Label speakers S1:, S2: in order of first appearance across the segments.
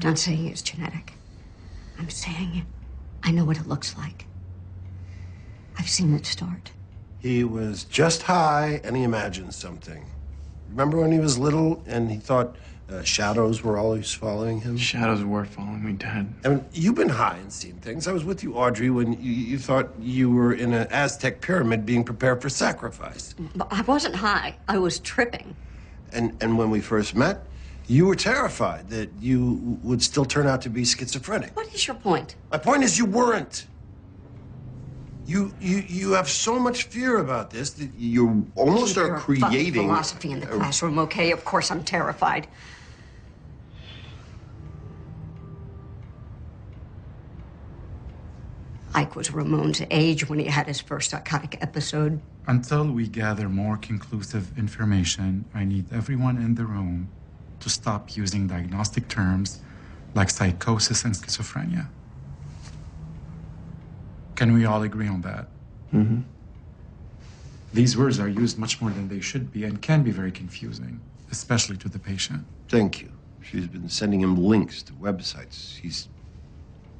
S1: not saying it's genetic. I'm saying I know what it looks like. I've seen it start.
S2: He was just high and he imagined something. Remember when he was little and he thought uh, shadows were always following him?
S3: Shadows were following me, Dad.
S2: I mean, you've been high and seen things. I was with you, Audrey, when you, you thought you were in an Aztec pyramid being prepared for sacrifice.
S1: But I wasn't high. I was tripping.
S2: And, and when we first met, you were terrified that you would still turn out to be schizophrenic.
S1: What is your point?
S2: My point is, you weren't. You, you, you have so much fear about this that you almost
S1: Keep
S2: are creating.
S1: philosophy in the
S2: a-
S1: classroom, okay? Of course I'm terrified. Ike was Ramon's age when he had his first psychotic episode.
S4: Until we gather more conclusive information, I need everyone in the room to stop using diagnostic terms like psychosis and schizophrenia. Can we all agree on that?
S3: Mm-hmm.
S4: These words are used much more than they should be and can be very confusing, especially to the patient.
S2: Thank you. She's been sending him links to websites. He's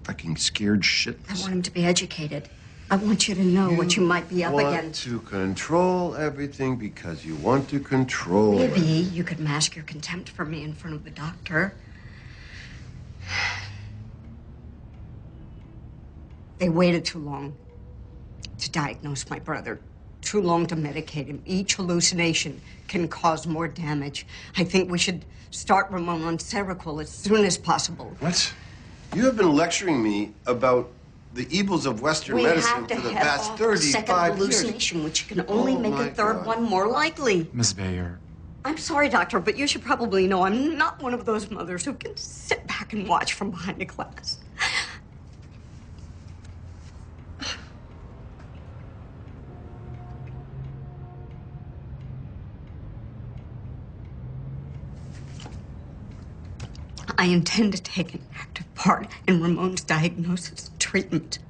S2: fucking scared shitless.
S1: I want him to be educated. I want you to know what you might be up against.
S2: want to control everything because you want to control.
S1: Maybe
S2: it.
S1: you could mask your contempt for me in front of the doctor. They waited too long to diagnose my brother. Too long to medicate him. Each hallucination can cause more damage. I think we should start Ramon on Seroquel as soon as possible.
S2: What? You have been lecturing me about the evils of Western
S1: we
S2: medicine for the past
S1: off the
S2: 35 years.
S1: hallucination, which can only
S2: Oh,
S1: make a third
S2: God.
S1: one more likely.
S4: Miss Bayer,
S1: I'm sorry, doctor, but you should probably know I'm not one of those mothers who can sit back and watch from behind a glass. I intend to take an active part in Ramon's diagnosis and treatment.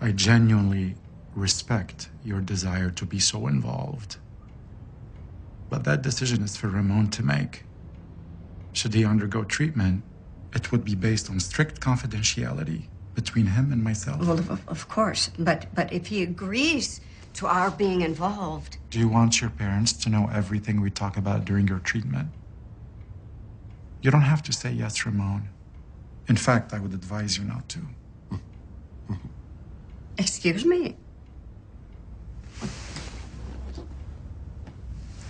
S4: I genuinely respect your desire to be so involved. But that decision is for Ramon to make. Should he undergo treatment, it would be based on strict confidentiality between him and myself.
S1: Well, of, of course, but but if he agrees to our being involved,
S4: Do you want your parents to know everything we talk about during your treatment? You don't have to say yes, Ramon. In fact, I would advise you not to.
S1: Excuse me.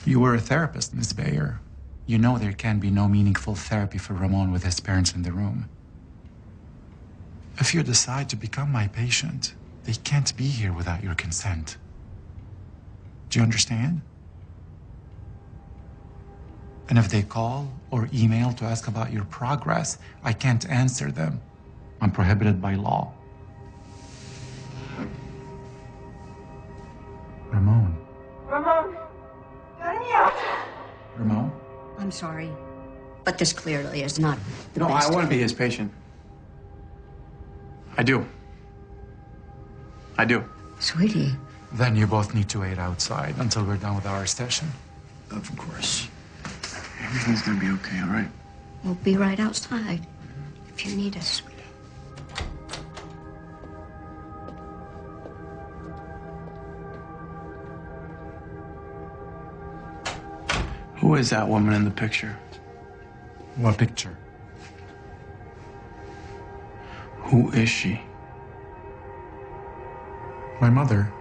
S4: You were a therapist, Miss Bayer. You know there can be no meaningful therapy for Ramon with his parents in the room. If you decide to become my patient, they can't be here without your consent. Do you understand? And if they call or email to ask about your progress, I can't answer them. I'm prohibited by law.
S1: I'm sorry, but this clearly is not the
S3: No, I want to be his patient. I do. I do.
S1: Sweetie,
S4: Then you both need to wait outside until we're done with our session.
S2: Of course.
S3: Everything's gonna be okay, all right?
S1: we'll be right outside if you need us.
S3: Who is that woman in the picture?
S4: What picture?
S3: Who is she?
S4: My mother.